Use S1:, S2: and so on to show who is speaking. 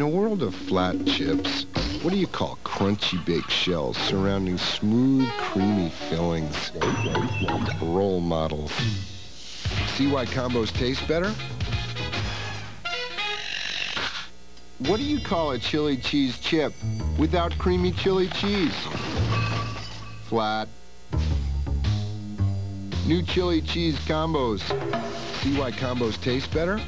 S1: In a world of flat chips, what do you call crunchy baked shells surrounding smooth, creamy fillings? Role models. See why combos taste better? What do you call a chili cheese chip without creamy chili cheese? Flat. New chili cheese combos. See why combos taste better?